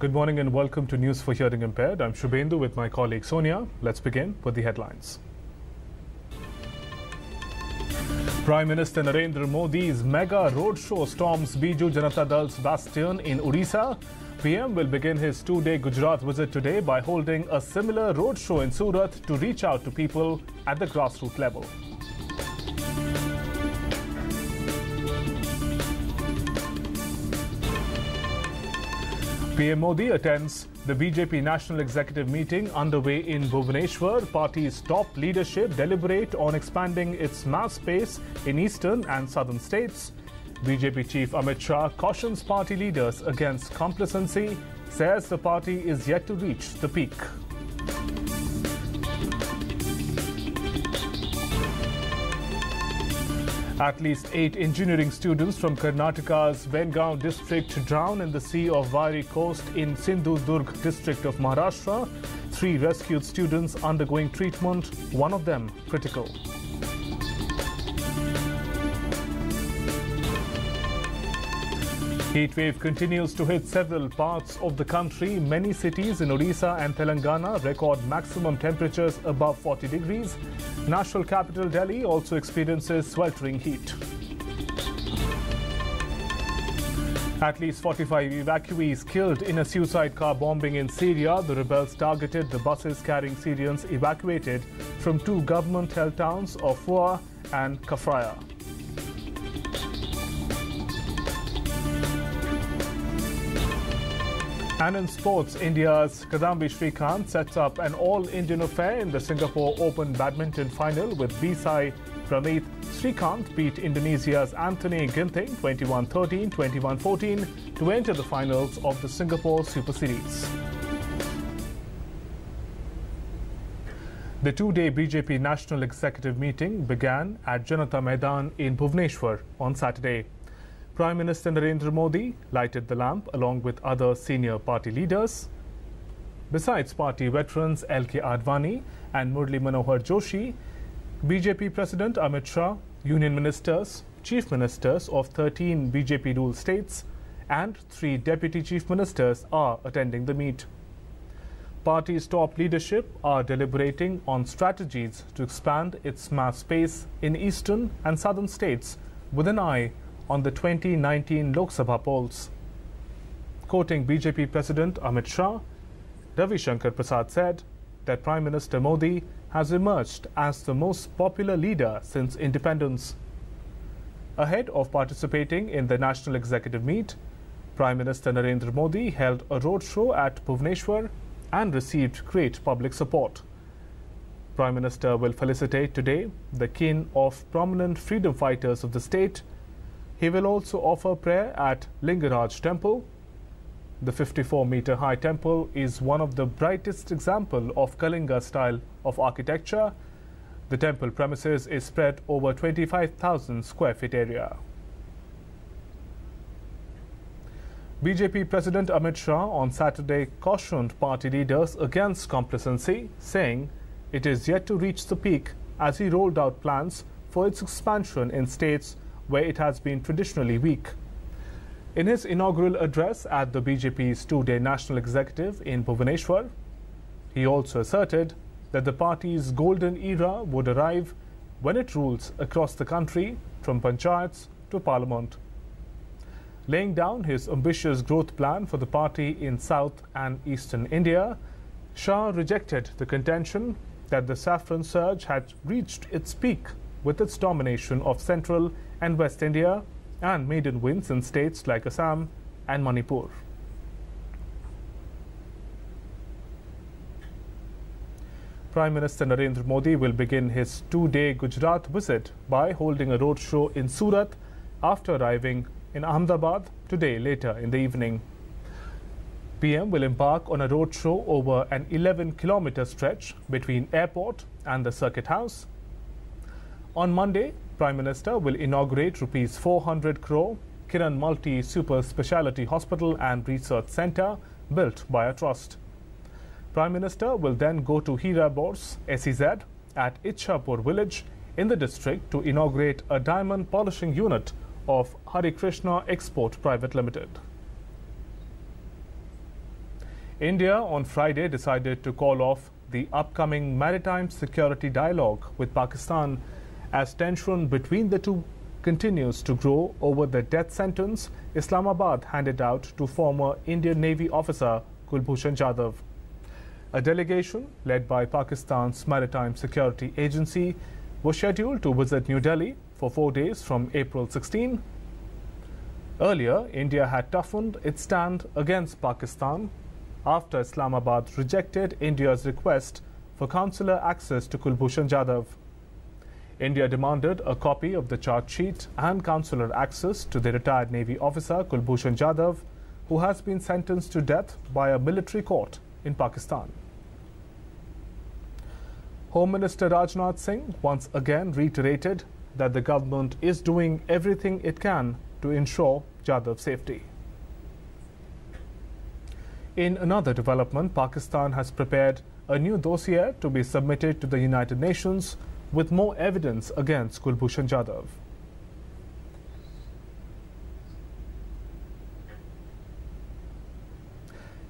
Good morning and welcome to News for Hearing Impaired. I'm Shubhendu with my colleague Sonia. Let's begin with the headlines. Prime Minister Narendra Modi's mega roadshow storms Biju Janata Dal's bastion in Odisha. PM will begin his two-day Gujarat visit today by holding a similar roadshow in Surat to reach out to people at the grassroots level. PM Modi attends the BJP National Executive meeting underway in Bhubaneswar. Party's top leadership deliberate on expanding its mass base in eastern and southern states. BJP Chief Amit Shah cautions party leaders against complacency, says the party is yet to reach the peak. At least eight engineering students from Karnataka's Belgaum district drowned in the sea of Vairi coast in Sindhudurg district of Maharashtra. Three rescued students undergoing treatment, one of them critical. Heat wave continues to hit several parts of the country. Many cities in Odisha and Telangana record maximum temperatures above 40 degrees. National capital Delhi also experiences sweltering heat. At least 45 evacuees killed in a suicide car bombing in Syria. The rebels targeted the buses carrying Syrians evacuated from two government-held towns of Foua and Kafraya. And in sports, India's Kidambi Srikanth sets up an all-Indian affair in the Singapore Open badminton final with B-Sai Praneeth. Srikanth beat Indonesia's Anthony Ginting 21-13, 21-14 to enter the finals of the Singapore Super Series. The two-day BJP National Executive meeting began at Janata Maidan in Bhubaneswar on Saturday. Prime Minister Narendra Modi lighted the lamp along with other senior party leaders. Besides party veterans L.K. Advani and Murli Manohar Joshi, BJP President Amit Shah, union ministers, chief ministers of 13 BJP ruled states, and three deputy chief ministers are attending the meet. Party's top leadership are deliberating on strategies to expand its mass base in eastern and southern states with an eye on the 2019 Lok Sabha polls. Quoting BJP President Amit Shah, Ravi Shankar Prasad said that Prime Minister Modi has emerged as the most popular leader since independence. Ahead of participating in the National Executive Meet, Prime Minister Narendra Modi held a roadshow at Bhubaneswar and received great public support. Prime Minister will felicitate today the kin of prominent freedom fighters of the state he will also offer prayer at Lingaraj Temple. The 54 meter high temple is one of the brightest example of Kalinga style of architecture. The temple premises is spread over 25,000 square feet area. BJP President Amit Shah on Saturday cautioned party leaders against complacency, saying it is yet to reach the peak as he rolled out plans for its expansion in states where it has been traditionally weak. In his inaugural address at the BJP's two-day national executive in Bhubaneswar, he also asserted that the party's golden era would arrive when it rules across the country from panchayats to parliament. Laying down his ambitious growth plan for the party in South and Eastern India, Shah rejected the contention that the saffron surge had reached its peak with its domination of Central and West India and maiden wins in states like Assam and Manipur. Prime Minister Narendra Modi will begin his two-day Gujarat visit by holding a roadshow in Surat after arriving in Ahmedabad today later in the evening. PM will embark on a roadshow over an 11-kilometer stretch between airport and the circuit house. On Monday, Prime Minister will inaugurate rupees 400 crore Kiran Multi Super Speciality Hospital and Research Centre built by a trust. Prime Minister will then go to Hira Bourse, SEZ, at Ichhapur village in the district to inaugurate a diamond polishing unit of Hari Krishna Export Private Limited. India on Friday decided to call off the upcoming maritime security dialogue with Pakistan as tension between the two continues to grow over the death sentence Islamabad handed out to former Indian Navy officer Kulbhushan Jadhav. A delegation led by Pakistan's Maritime Security Agency was scheduled to visit New Delhi for four days from April 16. Earlier, India had toughened its stand against Pakistan after Islamabad rejected India's request for consular access to Kulbhushan Jadhav. India demanded a copy of the charge sheet and consular access to the retired Navy officer Kulbhushan Jadhav, who has been sentenced to death by a military court in Pakistan. Home Minister Rajnath Singh once again reiterated that the government is doing everything it can to ensure Jadhav's safety. In another development, Pakistan has prepared a new dossier to be submitted to the United Nations with more evidence against Kulbhushan Jadhav.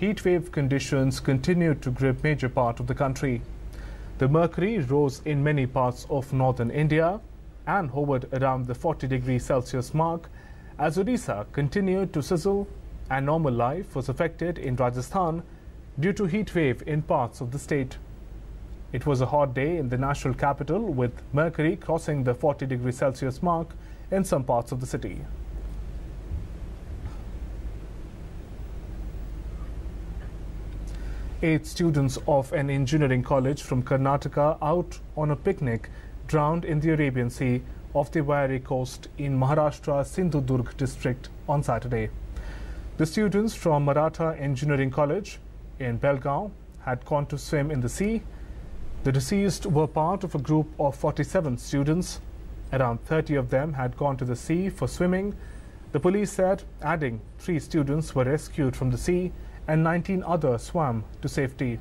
Heatwave conditions continued to grip major part of the country. The mercury rose in many parts of northern India and hovered around the 40 degrees Celsius mark as Odisha continued to sizzle and normal life was affected in Rajasthan due to heat wave in parts of the state. It was a hot day in the national capital with mercury crossing the 40 degrees Celsius mark in some parts of the city. Eight students of an engineering college from Karnataka out on a picnic drowned in the Arabian Sea off the Wari coast in Maharashtra Sindhudurg district on Saturday. The students from Maratha Engineering College in Belgaum had gone to swim in the sea the deceased were part of a group of 47 students. Around 30 of them had gone to the sea for swimming. The police said, adding three students were rescued from the sea and 19 others swam to safety.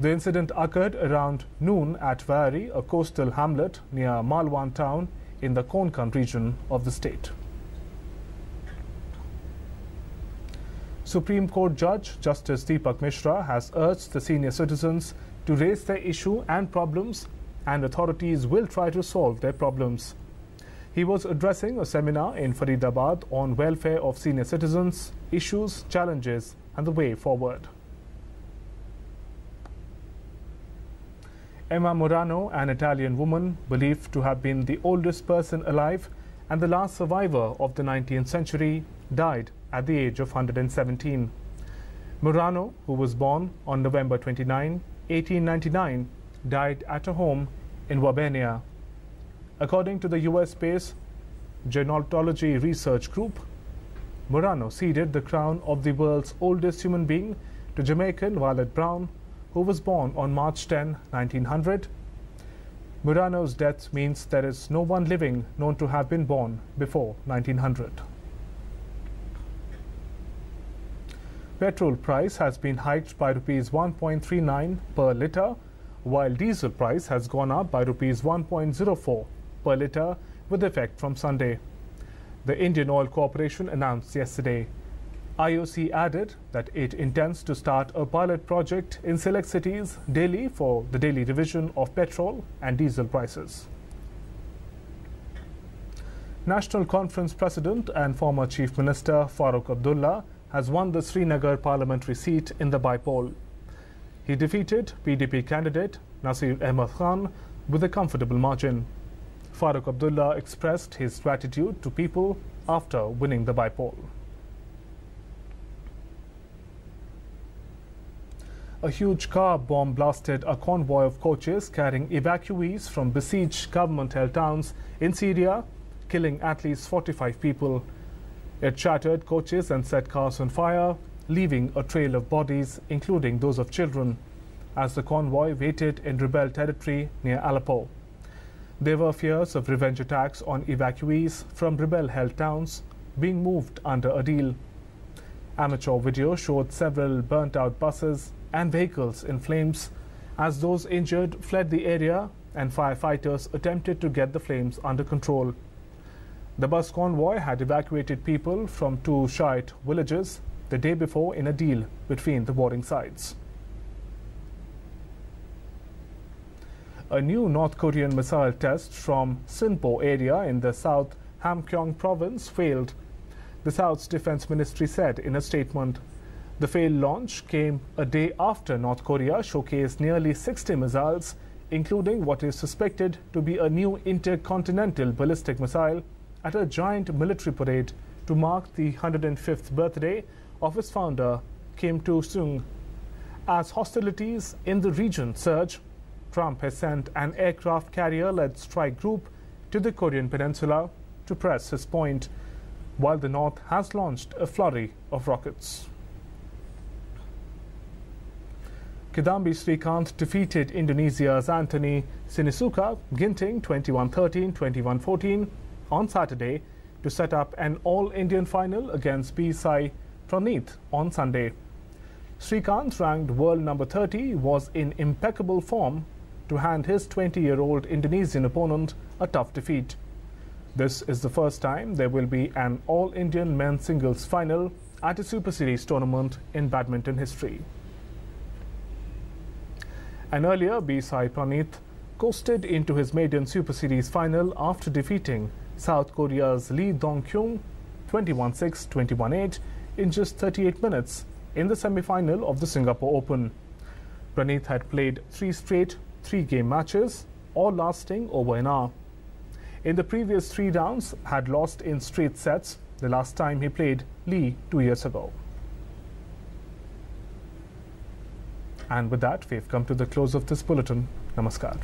The incident occurred around noon at Vari, a coastal hamlet near Malwan town in the Konkan region of the state. Supreme Court Judge Justice Deepak Mishra has urged the senior citizens to raise their issue and problems, and authorities will try to solve their problems. He was addressing a seminar in Faridabad on welfare of senior citizens, issues, challenges, and the way forward. Emma Morano, an Italian woman believed to have been the oldest person alive and the last survivor of the 19th century, died at the age of 117. Murano, who was born on November 29, 1899, died at a home in Verbania. According to the US-based Gerontology Research Group, Morano ceded the crown of the world's oldest human being to Jamaican Violet Brown, who was born on March 10, 1900. Morano's death means there is no one living known to have been born before 1900. Petrol price has been hiked by rupees 1.39 per litre, while diesel price has gone up by rupees 1.04 per litre with effect from Sunday. The Indian Oil Corporation announced yesterday. IOC added that it intends to start a pilot project in select cities daily for the daily revision of petrol and diesel prices. National Conference President and former Chief Minister Farooq Abdullah has won the Srinagar parliamentary seat in the by-poll. He defeated PDP candidate Nazir Ahmad Khan with a comfortable margin. Farooq Abdullah expressed his gratitude to people after winning the by-poll. A huge car bomb blasted a convoy of coaches carrying evacuees from besieged government-held towns in Syria, killing at least 45 people. It shattered coaches and set cars on fire, leaving a trail of bodies, including those of children, as the convoy waited in rebel territory near Aleppo. There were fears of revenge attacks on evacuees from rebel-held towns being moved under a deal. Amateur video showed several burnt-out buses and vehicles in flames as those injured fled the area and firefighters attempted to get the flames under control. The bus convoy had evacuated people from two Shiite villages the day before in a deal between the warring sides. A new North Korean missile test from Sinpo area in the South Hamgyong province failed. The South's defense ministry said in a statement. The failed launch came a day after North Korea showcased nearly 60 missiles, including what is suspected to be a new intercontinental ballistic missile, at a giant military parade to mark the 105th birthday of its founder, Kim Il-sung. As hostilities in the region surge, Trump has sent an aircraft carrier-led strike group to the Korean peninsula to press his point, while the North has launched a flurry of rockets. Kidambi Srikanth defeated Indonesia's Anthony Sinisuka Ginting 21-13, 21-14 on Saturday to set up an all-Indian final against B. Sai Praneeth on Sunday. Srikanth, ranked world number 30, was in impeccable form to hand his 20-year-old Indonesian opponent a tough defeat. This is the first time there will be an all-Indian men's singles final at a Super Series tournament in badminton history. And earlier, B. Sai Praneeth coasted into his maiden Super Series final after defeating South Korea's Lee Dong-keun 21-6, 21-8 in just 38 minutes in the semi-final of the Singapore Open. Praneeth had played three straight three-game matches, all lasting over an hour. In the previous three rounds, had lost in straight sets the last time he played Lee two years ago. And with that, we've come to the close of this bulletin. Namaskar.